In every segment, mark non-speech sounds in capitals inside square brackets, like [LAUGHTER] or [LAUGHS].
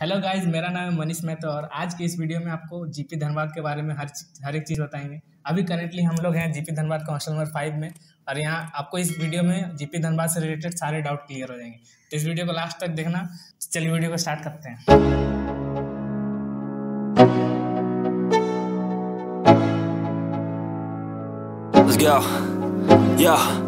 Hello guys मेरा नाम है मनीष मेहता और आज की इस वीडियो में आपको जीपी धनबाद के बारे में हर हर एक चीज़ बताएँगे अभी करेंटली हम लोग हैं जीपी धनबाद का हॉस्टल नंबर फाइव में और यहाँ आपको इस वीडियो में जीपी धनबाद से रिलेटेड सारे डाउट क्लियर हो जाएँगे तो इस वीडियो को लास्ट तक देखना चलिए वीडियो को स्टार्ट करते हैं Let's go. Yeah.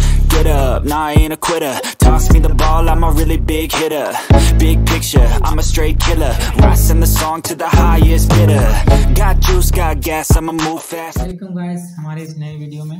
Get up, nah I ain't a quitter Toss me the ball, I'm a really big hitter Big picture, I'm a straight killer Rising the song to the highest bidder Got juice, got gas, I'ma move fast welcome guys हमारे इस नए video में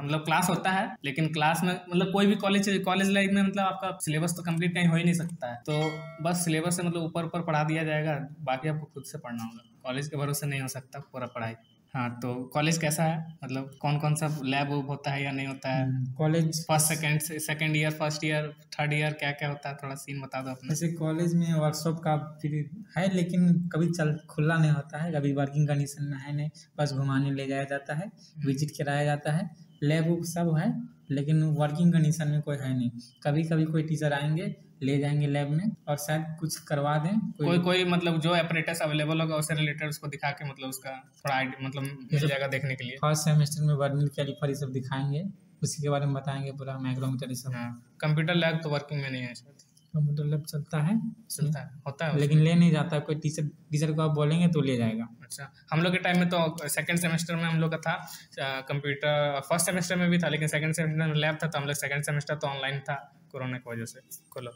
मतलब class होता है लेकिन class में मतलब कोई भी कॉलेज कॉलेज लाइफ में मतलब आपका सिलेबस तो कंप्लीट कहीं हो ही नहीं सकता है तो बस सिलेबस से मतलब ऊपर ऊपर पढ़ा दिया जाएगा बाकी आपको खुद से पढ़ना होगा कॉलेज के भरोसे नहीं हो सकता पूरा पढ़ाई हाँ तो कॉलेज कैसा है? मतलब कौन कौन सा लैब वूब होता है या नहीं होता है? College first second second year first year third year क्या क्या होता है? थोड़ा सीन बता दो अपने। जैसे कॉलेज में वर्कशॉप का फिर है लेकिन कभी चल खुला नहीं होता है। कभी वर्किंग कंडीशन में है नहीं। बस घुमाने ले जाया जाता है विज़िट कराया जाता है। लैब वूब सब है लेकिन वर्किंग कंडीशन में कोई है नहीं। कभी कभी कोई टीचर आएँगे ले जाएँगे लैब में और शायद कुछ करवा दें कोई कोई कोई मतलब जो अपरेटस अवेलेबल होगा उससे रिलेटेड उसको दिखा के मतलब उसका थोड़ा मतलब मिल जाएगा देखने के लिए। फ़र्स्ट सेमेस्टर में वर्निंग कैलिपर ये सब दिखाएँगे उसी के बारे में बताएँगे पूरा माइक्रोमीटर ये सब। हाँ कंप्यूटर लैब तो वर्किंग में नहीं है शायद। कंप्यूटर लैब चलता है। चलता है होता है लेकिन ले नहीं जाता कोई टीचर टीचर को आप बोलेंगे तो ले जाएगा। अच्छा हम लोग के टाइम में तो सेकंड सेमेस्टर में हम लोग का था कंप्यूटर फ़र्स्ट सेमेस्टर में भी था लेकिन सेकंड सेमेस्टर में लैब था तो हम लोग सेकंड सेमेस्टर तो ऑनलाइन था। कोरोना की वजह से खोलो।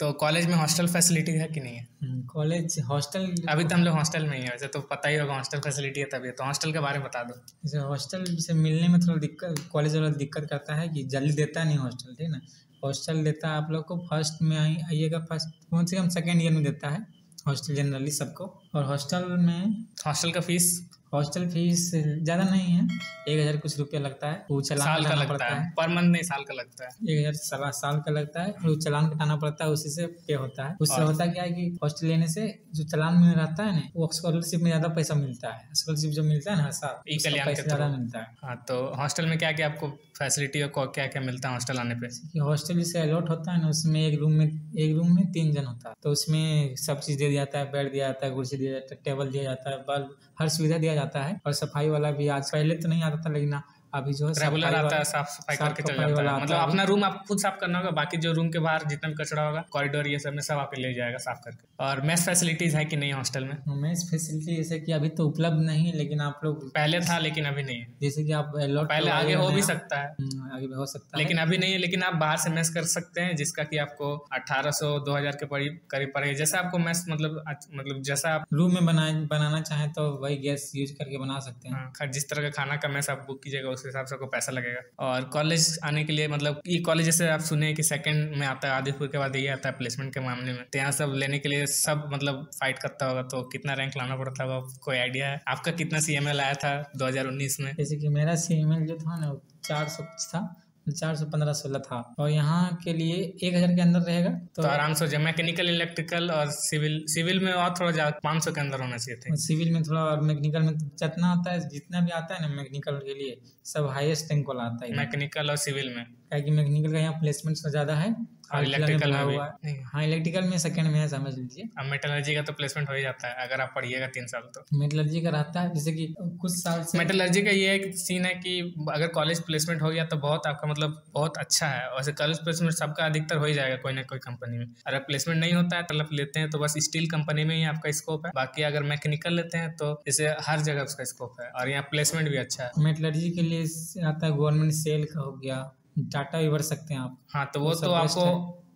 तो कॉलेज में हॉस्टल फैसिलिटी है कि नहीं है? हम्म, कॉलेज हॉस्टल अभी तो हम लोग हॉस्टल में ही है वैसे तो पता ही होगा हॉस्टल फैसिलिटी है तभी तो हॉस्टल के बारे में बता दो। जैसे हॉस्टल से मिलने में थोड़ा दिक्कत कॉलेज वाला दिक्कत करता है कि जल्दी देता नहीं हॉस्टल ठीक है ना? हॉस्टल देता है आप लोग को फ़र्स्ट में आई आइएगा फ़र्स्ट कम से कम सेकेंड ईयर में देता है हॉस्टल जनरली सबको। और हॉस्टल में हॉस्टल का फ़ीस? हॉस्टल फ़ीस ज़्यादा नहीं है। एक हज़ार कुछ रुपया लगता है। वो चलान साल का लगता पड़ता है। है। पर मंथ नहीं साल का लगता है। एक हज़ार साल साल का लगता है। वो चलान कटाना पड़ता है उसी से पे होता है। उससे होता क्या है कि हॉस्टल लेने से जो चलान में रहता है ना वो स्कॉलरशिप में ज़्यादा पैसा मिलता है। स्कॉलरशिप जो मिलता है ना हर साल पैसा ज़्यादा मिलता है। हाँ तो हॉस्टल में क्या क्या आपको फैसिलिटी और क्या क्या मिलता है हॉस्टल आने पे? हॉस्टल जैसे अलॉट होता है ना उसमें एक रूम में एक रूम में तीन जन होता है। तो उसमें सब चीज़ दे दिया जाता है बेड दिया जाता है कुर्सी दिया जाता है टेबल दिया जाता है बल्ब हर सुविधा दिया जाता है और सफ़ाई वाला भी आज पहले तो नहीं आता था, लेकिन अभी जो है रेगुलर आता है साफ़ सफ़ाई करके चल जाता है। मतलब अपना रूम आप खुद साफ़ करना होगा बाकी जो रूम के बाहर जितना भी कचरा होगा कॉरिडोर ये सब में सब आपके ले जाएगा साफ़ करके। और मेस फैसिलिटीज़ है कि नहीं हॉस्टल में? मेस फैसिलिटी जैसे कि अभी तो उपलब्ध नहीं लेकिन आप लोग पहले था लेकिन अभी नहीं है। जैसे कि आप पहले आगे हो भी सकता है। हम्म, आगे हो सकता है। लेकिन अभी नहीं है लेकिन आप बाहर से मैस कर सकते हैं जिसका की आपको अठारह सौ दो हज़ार के करीब करीब पड़ेगा। जैसा आपको मैस मतलब मतलब जैसा आप रूम में बनाना चाहें तो वही गैस यूज़ करके बना सकते हैं। हाँ, जिस तरह का खाना का मैस आप बुक कीजिएगा उस हिसाब से आपको पैसा लगेगा। और कॉलेज आने के लिए मतलब ये कॉलेज जैसे आप सुने कि सेकंड में आता है, आदिपुर के बाद यही आता है प्लेसमेंट के मामले में। तो यहाँ सब लेने के लिए सब मतलब फाइट करता होगा तो कितना रैंक लाना पड़ता होगा कोई आइडिया है? आपका कितना सीएमएल आया था दो हज़ार उन्नीस में? जैसे कि मेरा सी जो था ना चार सौ था। चार सौ पंद्रह सोलह था। और यहाँ के लिए एक हज़ार के अंदर रहेगा तो तो आराम से हो जाए। मैकेनिकल इलेक्ट्रिकल और सिविल। सिविल में और थोड़ा ज़्यादा पाँच सौ के अंदर होना चाहिए थे। सिविल में थोड़ा और मैकेनिकल में जितना आता है जितना भी आता है ना मैकेनिकल के लिए सब हाईएस्ट रैंक वाला आता है। मैकेनिकल और सिविल में। क्या मैकेनिकल का यहाँ प्लेसमेंट ज़्यादा है इलेक्ट्रिकल में हुआ है। हाँ इलेक्ट्रिकल में सेकंड में है समझ लीजिए। अब मेटलर्जी का तो प्लेसमेंट हो ही जाता है अगर आप पढ़िएगा तीन साल तो। मेटलर्जी का रहता है जैसे कि कुछ साल से मेटलर्जी का ये एक सीन है कि अगर कॉलेज प्लेसमेंट हो गया तो बहुत आपका मतलब बहुत अच्छा है। वैसे कॉलेज प्लेसमेंट सबका अधिकतर हो ही जाएगा कोई ना कोई कंपनी में। अगर प्लेसमेंट नहीं होता है मतलब लेते हैं तो बस स्टील कंपनी में ही आपका स्कोप है। बाकी अगर मैकेनिकल लेते हैं तो जैसे हर जगह उसका स्कोप है। और यहाँ प्लेसमेंट भी अच्छा है। मेटलर्जी के लिए आता है गवर्नमेंट सेल का हो गया। टाटा भी भर सकते हैं आप। हाँ तो वो तो आपको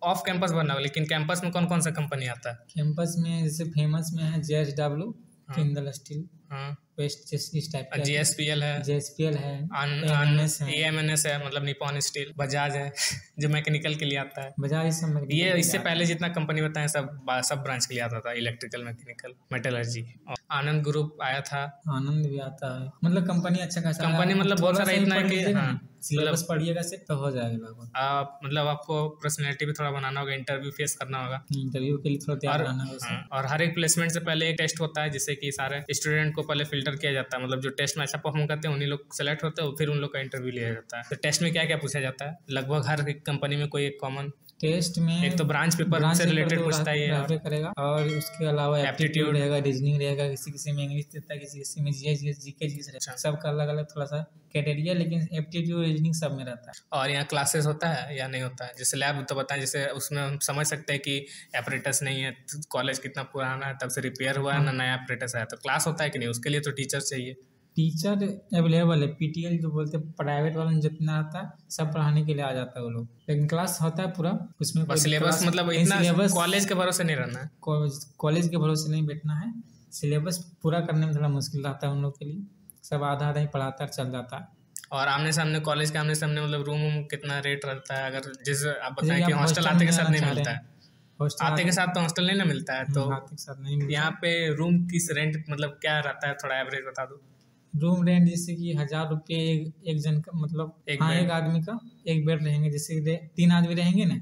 ऑफ़ कैंपस भरना होगा लेकिन कैंपस में कौन कौन सा कंपनी आता है? कैंपस में जैसे फ़ेमस में है J H W. Jindal steel west इस इस type G S P L है। जेएसपीएल है। AMNS है है। मतलब निपॉन स्टील बजाज है [LAUGHS] जो मैकेनिकल के लिए आता है। बजाज इस सब ये इससे पहले जितना कंपनी बताए सब सब ब्रांच के लिए आता था electrical mechanical metallurgy Anand group आया था। आनंद भी आता है। मतलब कंपनी अच्छा खासा कंपनी मतलब बहुत सारा इतना है कि हाँ, सिलेबस पढ़िएगा सिर्फ़ तो हो जाएगा आप मतलब आपको पर्सनैलिटी भी थोड़ा बनाना होगा इंटरव्यू फेस करना होगा। इंटरव्यू के लिए थोड़ा तैयार रहना है उसमें। हाँ, और हर एक प्लेसमेंट से पहले एक टेस्ट होता है जिससे कि सारे स्टूडेंट को पहले फ़िल्टर किया जाता है मतलब जो टेस्ट में अच्छा परफॉर्म करते हैं, उन्हीं लोग सेलेक्ट होते हैं फिर उन लोग का इंटरव्यू लिया जाता है। तो टेस्ट में क्या क्या पूछा जाता है? लगभग हर एक कंपनी में कोई एक कॉमन टेस्ट में एक तो ब्रांच पेपर ब्रांच से रिलेटेड तो पूछता है रहबे करेगा। और उसके अलावा एप्टीट्यूड रहेगा रीजनिंग रहेगा किसी किसी में इंग्लिश देता है किसी किसी में जीएस जीएस जीके जीएस अच्छा। रहेगा। सबका अलग अलग थोड़ा सा कैटेरिया लेकिन एप्टीट्यूड रीजनिंग सब में रहता है। और यहाँ क्लासेस होता है या नहीं होता है? जैसे लैब तो बताएँ जैसे उसमें हम समझ सकते हैं कि एपरेटस नहीं है कॉलेज कितना पुराना है तब से रिपेयर हुआ है ना नया एपरेटस है तो क्लास होता है कि नहीं? उसके लिए तो टीचर चाहिए। टीचर अवेलेबल है पीटीएल जो बोलते हैं प्राइवेट वाला जितना आता है सब पढ़ाने के लिए आ जाता है वो लोग। लेकिन क्लास होता है पूरा उसमें सिलेबस मतलब इतना कॉलेज के भरोसे नहीं रहना है। कॉलेज के भरोसे नहीं बैठना है। सिलेबस पूरा करने में थोड़ा मुश्किल रहता है उन लोग के लिए। सब आधा आधा ही पढ़ाता चल जाता है। और आमने सामने कॉलेज के आमने सामने मतलब रूम कितना रेट रहता है अगर जिस आप बताएँ कि हॉस्टल आते के साथ नहीं मिलता है। आते के साथ तो हॉस्टल नहीं ना मिलता है तो हाथ के साथ नहीं यहाँ पे रूम किस रेंट मतलब क्या रहता है थोड़ा एवरेज बता दो। रूम रेंट जैसे कि हज़ार रुपये एक, एक जन का मतलब एक हाँ एक आदमी का एक बेड रहेंगे जैसे कि तीन आदमी रहेंगे ना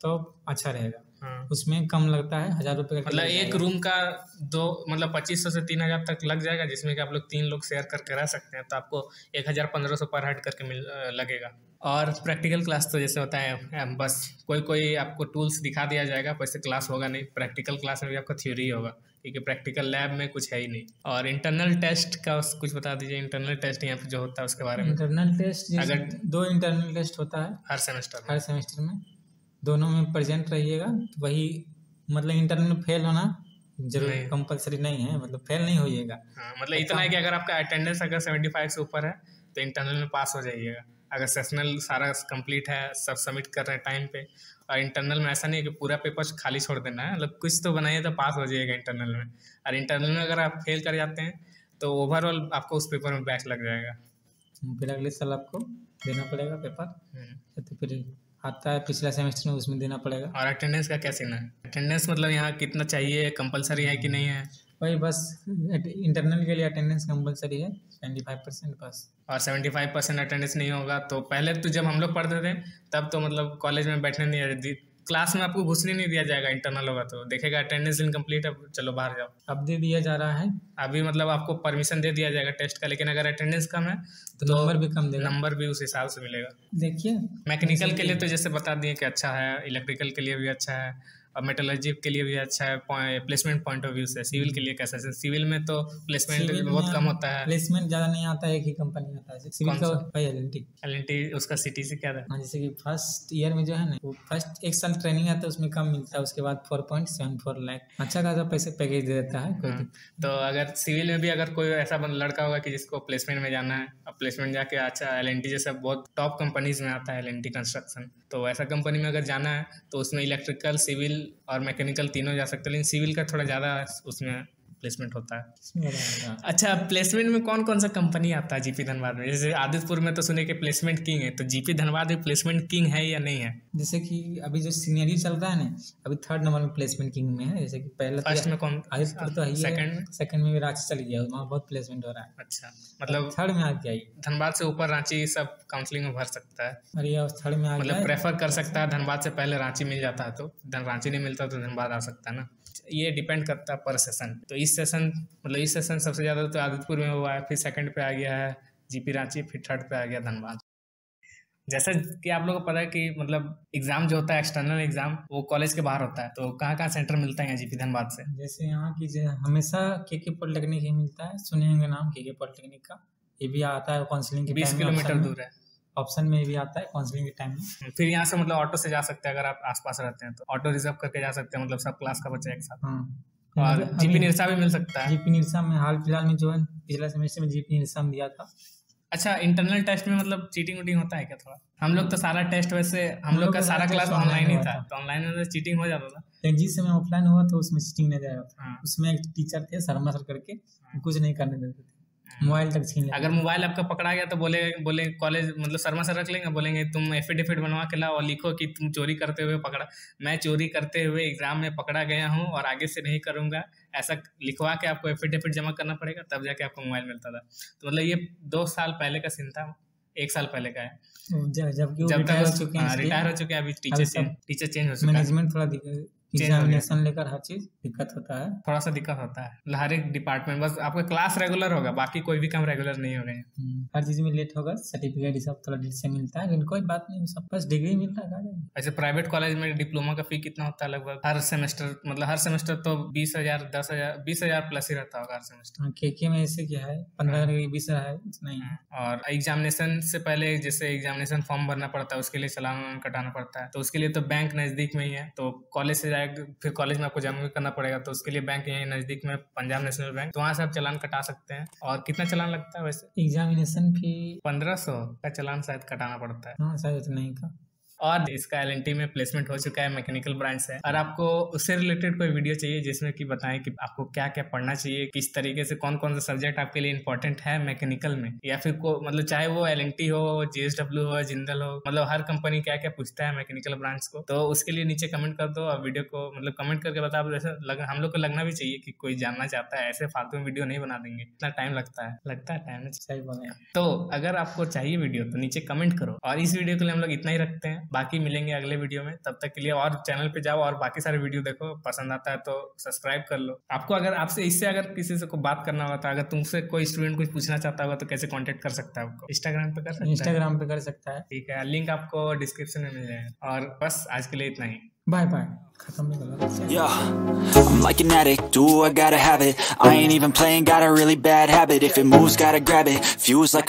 तो अच्छा रहेगा। उसमें कम लगता है हज़ार रुपये का मतलब एक रूम का दो मतलब पच्चीस सौ से तीन हज़ार तक लग जाएगा जिसमें कि आप लोग तीन लोग शेयर करके रह सकते हैं तो आपको एक हज़ार पंद्रह सौ पर हेड करके मिल लगेगा। और प्रैक्टिकल क्लास तो जैसे होता है बस कोई कोई आपको टूल्स दिखा दिया जाएगा वैसे क्लास होगा नहीं प्रैक्टिकल क्लास में भी आपका थ्योरी होगा क्योंकि प्रैक्टिकल लैब में कुछ है ही नहीं। और इंटरनल टेस्ट का कुछ बता दीजिए इंटरनल टेस्ट यहाँ पे जो होता है उसके बारे में। इंटरनल टेस्ट अगर- दो इंटरनल टेस्ट होता है हर सेमेस्टर हर सेमेस्टर में। दोनों में प्रेजेंट रहिएगा तो वही मतलब इंटरनल में फेल होना ज़रूर। कंपलसरी नहीं है मतलब फेल नहीं होइएगा। हाँ मतलब इतना है कि अगर आपका अटेंडेंस अगर सेवेंटी फाइव से ऊपर है तो इंटरनल में पास हो जाइएगा। अगर सेशनल सारा कंप्लीट है सब सबमिट कर रहे हैं टाइम पे और इंटरनल में ऐसा नहीं है कि पूरा पेपर खाली छोड़ देना है मतलब कुछ तो बनाइए तो पास हो जाइएगा इंटरनल में। और इंटरनल में अगर आप फेल कर जाते हैं तो ओवरऑल आपको उस पेपर में बैच लग जाएगा। फिर अगले साल आपको देना पड़ेगा पेपर हम्म। तो फिर आता है पिछला सेमेस्टर में उसमें देना पड़ेगा। और अटेंडेंस का क्या सीन है? अटेंडेंस मतलब यहाँ कितना चाहिए कंपलसरी है कि नहीं है? वही बस इंटरनल के लिए अटेंडेंस कंपलसरी है सेवेंटी फाइव परसेंट बस। और सेवेंटी फाइव परसेंट अटेंडेंस नहीं होगा तो पहले तो जब हम लोग पढ़ते थे तब तो मतलब कॉलेज में बैठने नहीं क्लास में आपको घुसने नहीं दिया जाएगा इंटरनल होगा तो। देखेगा अटेंडेंस इनकम्प्लीट अब चलो बाहर जाओ। अब दे दिया जा रहा है। अभी मतलब आपको परमिशन दे दिया जाएगा टेस्ट का लेकिन अगर अटेंडेंस कम है तो नंबर भी कम देगा। नंबर भी उस हिसाब से मिलेगा। देखिए। मैकेनिकल के लिए तो जैसे बता दिए कि अच्छा है इलेक्ट्रिकल के लिए भी अच्छा है और मेटलर्जी के लिए भी अच्छा है प्लेसमेंट पॉइंट ऑफ़ व्यू से सिविल के लिए कैसा है? सिविल में तो प्लेसमेंट बहुत कम होता है। प्लेसमेंट ज़्यादा नहीं आता है एक ही कंपनी आता है। सिविल का? भाई एल उसका सी सी क्या था? हाँ जैसे कि फ़र्स्ट ईयर में जो है ना वो फ़र्स्ट एक साल ट्रेनिंग आता है उसमें कम मिलता है उसके बाद four point seven four lakh अच्छा खासा पैसे पैकेज दे देता है हाँ, तो अगर सिविल में भी अगर कोई ऐसा लड़का होगा कि जिसको प्लेसमेंट में जाना है और प्लेसमेंट जाके अच्छा एल जैसे बहुत टॉप कंपनीज़ में आता है एल एन टी कंस्ट्रक्शन तो ऐसा कंपनी में अगर जाना है तो उसमें इलेक्ट्रिकल सिविल और मैकेनिकल तीनों जा सकते हैं लेकिन सिविल का थोड़ा ज़्यादा उसमें प्लेसमेंट होता है। हो। अच्छा प्लेसमेंट में कौन कौन सा कंपनी आता है जीपी धनबाद में? जैसे आदित्यपुर में तो सुने के प्लेसमेंट किंग है तो जीपी धनबाद में प्लेसमेंट किंग है या नहीं है? जैसे कि अभी जो सीनियरी चल रहा है ना अभी थर्ड नंबर में प्लेसमेंट किंग में है जैसे कि पहले तो फ़र्स्ट में कौन? आदित्यपुर तो है सेकंड सेकंड में? भी रांची चल गया वहाँ बहुत प्लेसमेंट हो रहा है। अच्छा मतलब थर्ड में आ गया धनबाद से ऊपर रांची सब काउंसलिंग में भर सकता है। और ये थर्ड में आ मतलब प्रेफर कर सकता है धनबाद से पहले रांची मिल जाता है तो। धन रांची नहीं मिलता तो धनबाद आ सकता है ना। ये डिपेंड करता है पर सेशन तो इस सेशन मतलब इस सेशन सबसे ज़्यादा तो आदित्यपुर में हुआ है फिर सेकंड पे आ गया है जीपी रांची फिर थर्ड पे आ गया धनबाद। जैसा कि आप लोगों को पता है कि मतलब एग्ज़ाम जो होता है एक्सटर्नल एग्ज़ाम वो कॉलेज के बाहर होता है। तो कहाँ कहाँ सेंटर मिलता है यहाँ जीपी धनबाद से? जैसे यहाँ की जो हमेशा के के पॉलिटेक्निक ही मिलता है सुने होंगे नाम के के पॉलिटेक्निक का। ये भी आता है काउंसिलिंग के बीस किलोमीटर दूर है। ऑप्शन में भी आता है काउंसलिंग के टाइम में। फिर यहाँ से मतलब ऑटो से जा सकते हैं अगर आप आसपास रहते हैं तो। ऑटो रिज़र्व करके जा सकते हैं मतलब सब क्लास का बच्चा एक साथ। हाँ। और जीपी निरसा भी मिल सकता है। जीपी निरसा में हाल फ़िलहाल में जो है पिछला सेमेस्टर में जीपी निरसा में दिया था। अच्छा इंटरनल टेस्ट में मतलब चीटिंग वीटिंग होता है क्या थोड़ा? हम लोग तो सारा टेस्ट वैसे हम लोग का सारा क्लास ऑनलाइन ही था। तो ऑनलाइन में चीटिंग हो जाता था। लेकिन जिस समय ऑफलाइन हुआ तो उसमें चीटिंग नहीं जाएगा हाँ। उसमें एक टीचर थे शर्मा सर करके कुछ नहीं करने देते थे। मोबाइल तक छीन अगर मोबाइल आपका पकड़ा गया तो बोले बोले कॉलेज मतलब शर्मा सर रख लेंगे बोलेंगे तुम एफिडेविट बनवा के लाओ और लिखो कि तुम चोरी करते हुए पकड़ा। मैं चोरी करते हुए एग्ज़ाम में पकड़ा गया हूँ और आगे से नहीं करूँगा। ऐसा लिखवा के आपको एफिडेविट जमा करना पड़ेगा तब जाके आपको मोबाइल मिलता था। तो मतलब ये दो साल पहले का सीन था एक साल पहले का है। जब जब रिटायर हो चुके हैं रिटायर हो चुके हैं अभी टीचर टीचर चेंज हो चुका है। मैनेजमेंट थोड़ा हो। एग्जामिनेशन लेकर हर चीज़ दिक्कत होता है। थोड़ा सा दिक्कत होता है। हर एक डिपार्टमेंट बस आपका क्लास रेगुलर होगा बाकी कोई भी काम रेगुलर नहीं होगा। हम्म, हर चीज़ में लेट होगा सर्टिफिकेट सब थोड़ा लेट से मिलता है लेकिन कोई बात नहीं सब बस डिग्री मिल रहा है वैसे प्राइवेट कॉलेज में डिप्लोमा का फ़ी कितना होता है लगभग? हर सेमेस्टर मतलब हर सेमेस्टर तो बीस हज़ार दस हज़ार बीस हज़ार प्लस ही रहता होगा हर सेमेस्टर हाँ के के में ऐसे क्या है पंद्रह हज़ार बीस हज़ार है इतना ही। है और एग्जामिनेशन से पहले जैसे एग्जामिनेशन फॉर्म भरना पड़ता है उसके लिए चालान कटाना पड़ता है तो उसके लिए तो बैंक नज़दीक में ही है तो कॉलेज से जाएगा फिर कॉलेज में आपको जमा भी करना पड़ेगा तो उसके लिए बैंक यहीं नज़दीक में पंजाब नेशनल बैंक तो वहाँ से आप चलान कटा सकते हैं। और कितना चालान लगता है वैसे? एग्जामिनेशन फ़ी पंद्रह सौ का चलान शायद कटाना पड़ता है। हाँ शायद उतना ही का। और इसका एल में प्लेसमेंट हो चुका है मैकेनिकल ब्रांच से। और आपको उससे रिलेटेड कोई वीडियो चाहिए जिसमें कि बताएँ कि आपको क्या क्या पढ़ना चाहिए किस तरीके से कौन कौन सा सब्जेक्ट आपके लिए इंपॉर्टेंट है मैकेनिकल में? या फिर को मतलब चाहे वो एलएनटी हो जीएसडब्ल्यू हो जिंदल हो मतलब हर कंपनी क्या क्या पूछता है मैकेनिकल ब्रांच को? तो उसके लिए नीचे कमेंट कर दो और वीडियो को मतलब कमेंट करके बता दो जैसे लग, हम लोग को लगना भी चाहिए कि कोई जानना चाहता है ऐसे फालतू में वीडियो नहीं बना देंगे। इतना टाइम लगता है। लगता है टाइम सही बोले। तो अगर आपको चाहिए वीडियो तो नीचे कमेंट करो। और इस वीडियो के लिए हम लोग इतना ही रखते हैं। बाकी मिलेंगे अगले वीडियो में। तब तक के लिए और चैनल पे जाओ और बाकी सारे वीडियो देखो। पसंद आता है तो सब्सक्राइब कर लो। आपको अगर आपसे इससे अगर किसी से को बात करना होता है अगर तुमसे कोई स्टूडेंट कुछ पूछना चाहता होगा तो कैसे कॉन्टेक्ट कर सकता है आपको? इंस्टाग्राम पे कर सकता है? इंस्टाग्राम पे कर सकता है। ठीक है लिंक आपको डिस्क्रिप्शन में मिल जाएगा। और बस आज के लिए इतना ही। बाय बाय खत्म नहीं करो Yeah, I'm like an addict, do I gotta have it? I ain't even playing, got a really bad habit. If it moves, gotta grab it, fuse like